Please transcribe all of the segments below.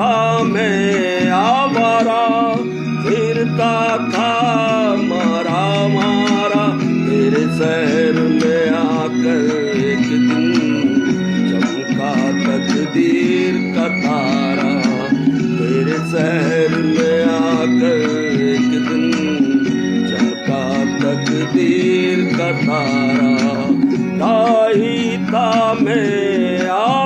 था मैं आवारा, फिरता था मारा मारा। तेरे शहर में आकर एक दिन चमका तकदीर का तारा। तेरे शहर में आकर एक दिन चमका तकदीर का तारा। ताही था मैं आवारा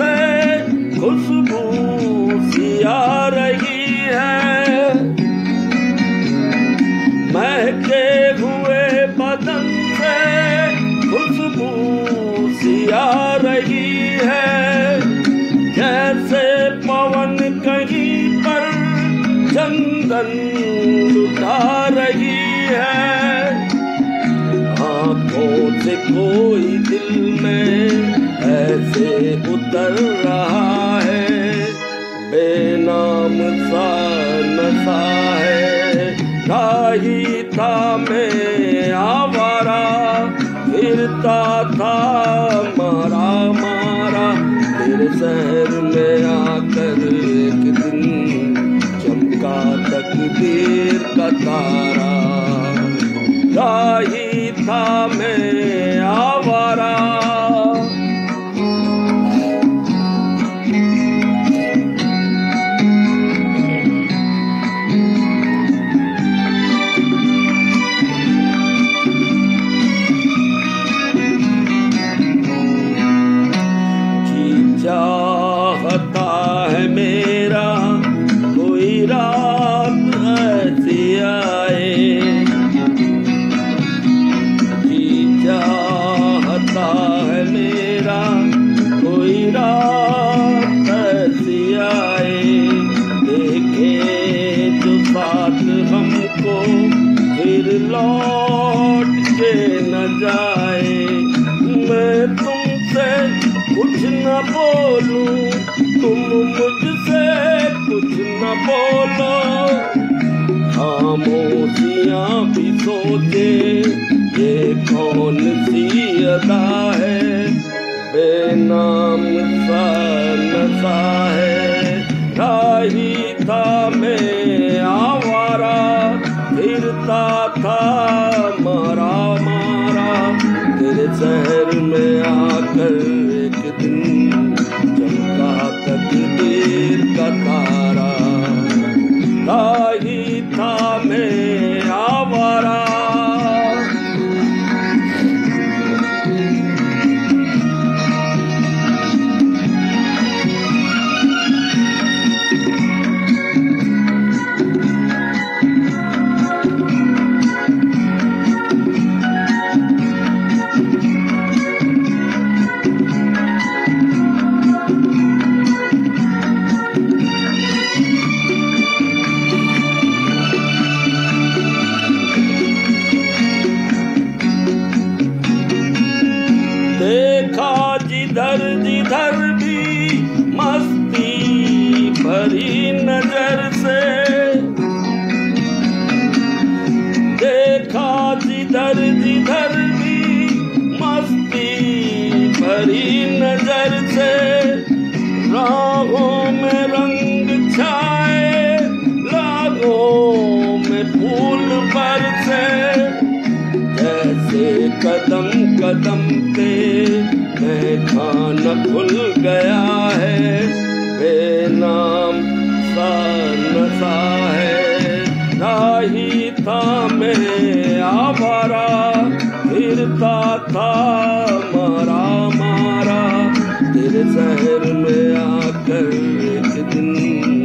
से खुशबू सी आ रही है। महके हुए बदन से खुशबू सी आ रही है। जैसे पवन कहीं पर चंदन लुटा रही है। आँखों से कोई दिल में ऐसे उतर रहा है, बेनाम सा नशा है। राही था मैं आवारा, फिरता था, मारा मारा। तेरे शहर में आकर एक दिन चमका तकदीर का तारा। राही था मैं हमको फिर लौट के न जाए। मैं तुमसे कुछ न बोलूँ, तुम मुझसे कुछ न बोलो। खामोशियाँ भी सोचे, ये कौन सी अदा है? बेनाम सा है। राही था मैं आवारा, फिरता था, मारा मारा। तेरे शहर में आकर भी मस्ती भरी नज़र से राहों में रंग छाए, लागों में फूल बरसे जैसे कदम कदम पे मैं खाना खुल गया है बेनाम आवारा फिरता था मारा मारा। तेरे शहर में आकर एक दिन